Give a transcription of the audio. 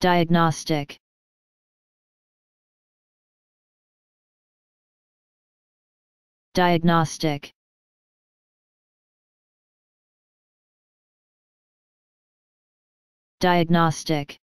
Diagnostic. Diagnostic. Diagnostic.